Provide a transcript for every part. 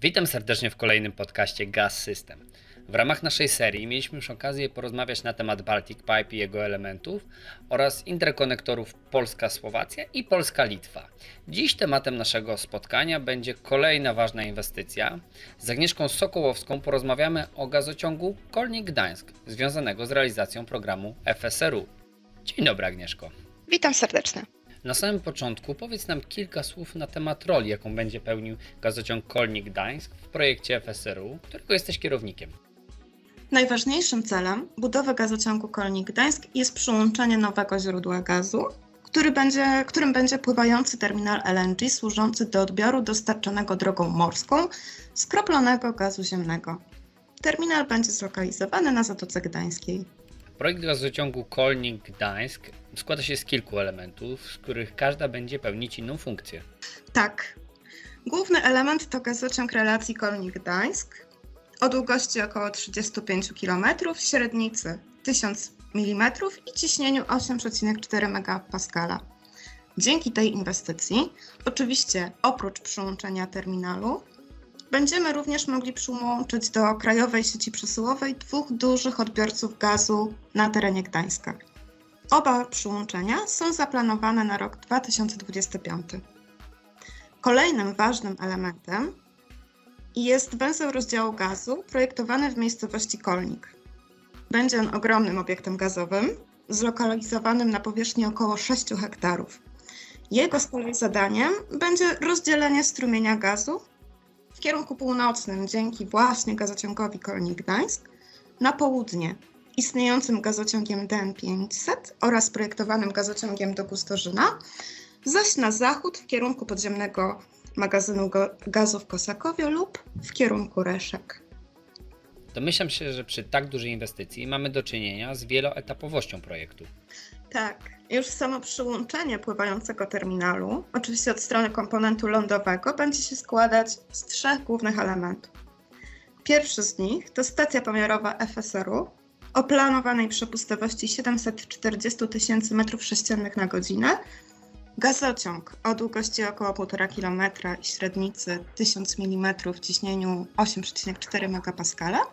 Witam serdecznie w kolejnym podcaście Gas System. W ramach naszej serii mieliśmy już okazję porozmawiać na temat Baltic Pipe i jego elementów oraz interkonektorów Polska-Słowacja i Polska-Litwa. Dziś tematem naszego spotkania będzie kolejna ważna inwestycja. Z Agnieszką Sokołowską porozmawiamy o gazociągu Kolnik-Gdańsk, związanego z realizacją programu FSRU. Dzień dobry Agnieszko. Witam serdecznie. Na samym początku powiedz nam kilka słów na temat roli, jaką będzie pełnił gazociąg Kolnik-Gdańsk w projekcie FSRU, którego jesteś kierownikiem. Najważniejszym celem budowy gazociągu Kolnik-Gdańsk jest przyłączenie nowego źródła gazu, który będzie, którym będzie pływający terminal LNG służący do odbioru dostarczonego drogą morską skroplonego gazu ziemnego. Terminal będzie zlokalizowany na Zatoce Gdańskiej. Projekt gazociągu Kolnik-Gdańsk składa się z kilku elementów, z których każda będzie pełnić inną funkcję. Tak. Główny element to gazociąg relacji Kolnik-Gdańsk o długości około 35 km, średnicy 1000 mm i ciśnieniu 8,4 MPa. Dzięki tej inwestycji, oczywiście oprócz przyłączenia terminalu, Będziemy również mogli przyłączyć do krajowej sieci przesyłowej dwóch dużych odbiorców gazu na terenie Gdańska. Oba przyłączenia są zaplanowane na rok 2025. Kolejnym ważnym elementem jest węzeł rozdziału gazu projektowany w miejscowości Kolnik. Będzie on ogromnym obiektem gazowym, zlokalizowanym na powierzchni około 6 hektarów. Jego z kolei zadaniem będzie rozdzielenie strumienia gazu w kierunku północnym dzięki właśnie gazociągowi Kolnik-Gdańsk na południe istniejącym gazociągiem DN500 oraz projektowanym gazociągiem do Gustoszyna, zaś na zachód w kierunku podziemnego magazynu gazu w Kosakowie lub w kierunku Reszek. Domyślam się, że przy tak dużej inwestycji mamy do czynienia z wieloetapowością projektu. Tak, już samo przyłączenie pływającego terminalu, oczywiście od strony komponentu lądowego, będzie się składać z trzech głównych elementów. Pierwszy z nich to stacja pomiarowa FSR-u o planowanej przepustowości 740 tysięcy m3 na godzinę, gazociąg o długości około 1,5 km i średnicy 1000 mm w ciśnieniu 8,4 MPa.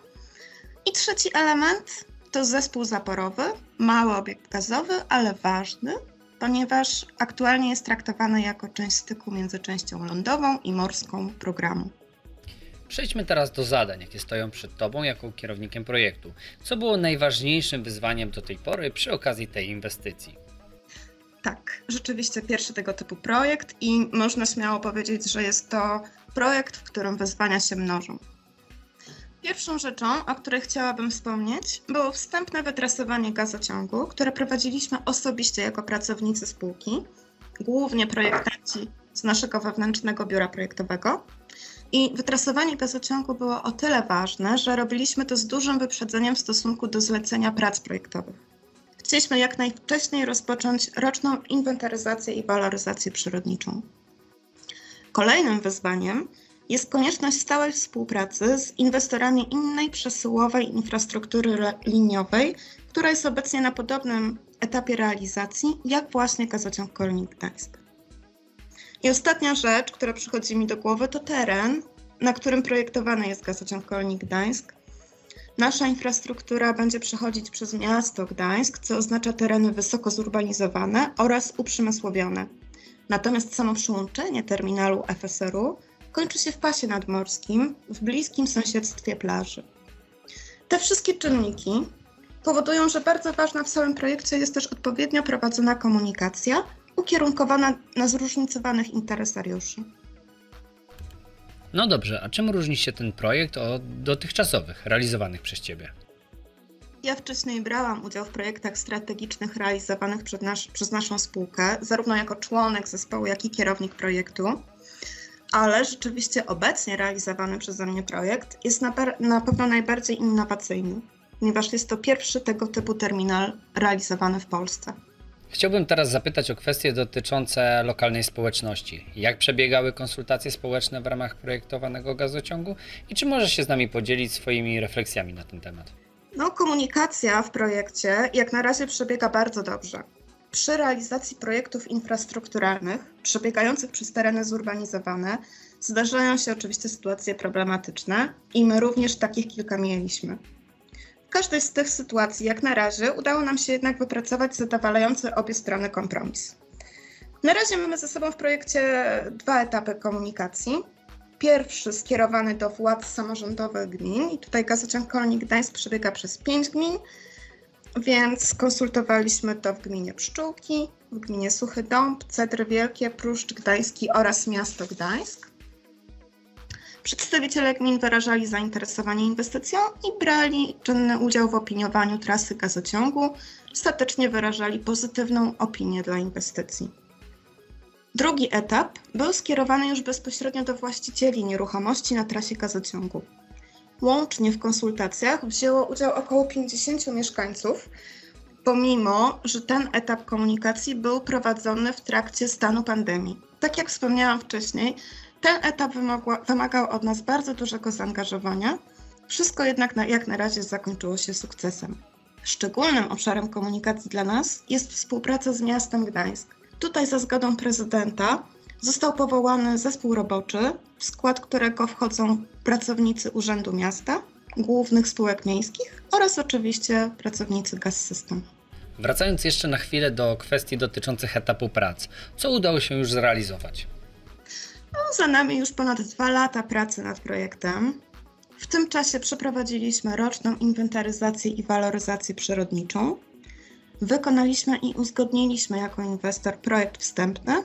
I trzeci element to zespół zaporowy, mały obiekt gazowy, ale ważny, ponieważ aktualnie jest traktowany jako część styku między częścią lądową i morską programu. Przejdźmy teraz do zadań, jakie stoją przed Tobą jako kierownikiem projektu. Co było najważniejszym wyzwaniem do tej pory przy okazji tej inwestycji? Tak, rzeczywiście pierwszy tego typu projekt i można śmiało powiedzieć, że jest to projekt, w którym wyzwania się mnożą. Pierwszą rzeczą, o której chciałabym wspomnieć, było wstępne wytrasowanie gazociągu, które prowadziliśmy osobiście jako pracownicy spółki, głównie projektanci z naszego wewnętrznego biura projektowego. I wytrasowanie gazociągu było o tyle ważne, że robiliśmy to z dużym wyprzedzeniem w stosunku do zlecenia prac projektowych. Chcieliśmy jak najwcześniej rozpocząć roczną inwentaryzację i waloryzację przyrodniczą. Kolejnym wyzwaniem jest konieczność stałej współpracy z inwestorami innej przesyłowej infrastruktury liniowej, która jest obecnie na podobnym etapie realizacji jak właśnie gazociąg Kolnik Gdańsk. I ostatnia rzecz, która przychodzi mi do głowy, to teren, na którym projektowany jest gazociąg Kolnik Gdańsk. Nasza infrastruktura będzie przechodzić przez miasto Gdańsk, co oznacza tereny wysoko zurbanizowane oraz uprzemysłowione. Natomiast samo przyłączenie terminalu FSR-u kończy się w pasie nadmorskim, w bliskim sąsiedztwie plaży. Te wszystkie czynniki powodują, że bardzo ważna w całym projekcie jest też odpowiednio prowadzona komunikacja, ukierunkowana na zróżnicowanych interesariuszy. No dobrze, a czym różni się ten projekt od dotychczasowych realizowanych przez Ciebie? Ja wcześniej brałam udział w projektach strategicznych realizowanych nas, przez naszą spółkę, zarówno jako członek zespołu, jak i kierownik projektu ale rzeczywiście obecnie realizowany przeze mnie projekt jest na, na pewno najbardziej innowacyjny, ponieważ jest to pierwszy tego typu terminal realizowany w Polsce. Chciałbym teraz zapytać o kwestie dotyczące lokalnej społeczności. Jak przebiegały konsultacje społeczne w ramach projektowanego gazociągu i czy możesz się z nami podzielić swoimi refleksjami na ten temat? No, komunikacja w projekcie jak na razie przebiega bardzo dobrze. Przy realizacji projektów infrastrukturalnych przebiegających przez tereny zurbanizowane Zdarzają się oczywiście sytuacje problematyczne i my również takich kilka mieliśmy. W każdej z tych sytuacji, jak na razie, udało nam się jednak wypracować zadowalający obie strony kompromis. Na razie mamy ze sobą w projekcie dwa etapy komunikacji. Pierwszy skierowany do władz samorządowych gmin i tutaj gazociąg Kolnik Gdańsk przebiega przez pięć gmin, więc konsultowaliśmy to w gminie Pszczółki, w gminie Suchy Dąb, Cedry Wielkie, Pruszcz Gdański oraz miasto Gdańsk. Przedstawiciele gmin wyrażali zainteresowanie inwestycją i brali czynny udział w opiniowaniu trasy gazociągu. Ostatecznie wyrażali pozytywną opinię dla inwestycji. Drugi etap był skierowany już bezpośrednio do właścicieli nieruchomości na trasie gazociągu. Łącznie w konsultacjach wzięło udział około 50 mieszkańców, pomimo że ten etap komunikacji był prowadzony w trakcie stanu pandemii. Tak jak wspomniałam wcześniej, ten etap wymogła, wymagał od nas bardzo dużego zaangażowania. Wszystko jednak na, jak na razie zakończyło się sukcesem. Szczególnym obszarem komunikacji dla nas jest współpraca z miastem Gdańsk. Tutaj za zgodą prezydenta został powołany zespół roboczy, w skład którego wchodzą pracownicy Urzędu Miasta, głównych spółek miejskich oraz oczywiście pracownicy Gaz System. Wracając jeszcze na chwilę do kwestii dotyczących etapu prac, co udało się już zrealizować? No, za nami już ponad dwa lata pracy nad projektem. W tym czasie przeprowadziliśmy roczną inwentaryzację i waloryzację przyrodniczą. Wykonaliśmy i uzgodniliśmy jako inwestor projekt wstępny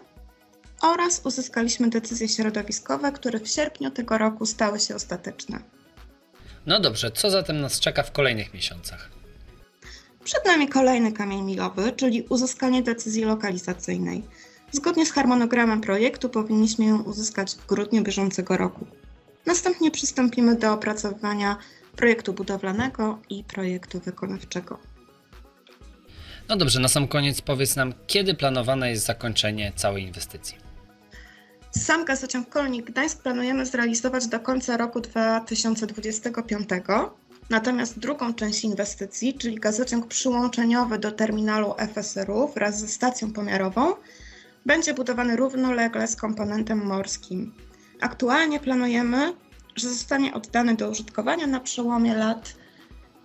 oraz uzyskaliśmy decyzje środowiskowe, które w sierpniu tego roku stały się ostateczne. No dobrze, co zatem nas czeka w kolejnych miesiącach? Przed nami kolejny kamień milowy, czyli uzyskanie decyzji lokalizacyjnej. Zgodnie z harmonogramem projektu powinniśmy ją uzyskać w grudniu bieżącego roku. Następnie przystąpimy do opracowywania projektu budowlanego i projektu wykonawczego. No dobrze, na sam koniec powiedz nam, kiedy planowane jest zakończenie całej inwestycji? Sam gazociąg Kolnik Gdańsk planujemy zrealizować do końca roku 2025. Natomiast drugą część inwestycji, czyli gazociąg przyłączeniowy do terminalu FSR-u wraz ze stacją pomiarową, będzie budowany równolegle z komponentem morskim. Aktualnie planujemy, że zostanie oddany do użytkowania na przełomie lat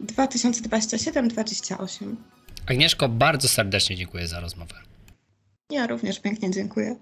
2027-2028. Agnieszko, bardzo serdecznie dziękuję za rozmowę. Ja również pięknie dziękuję.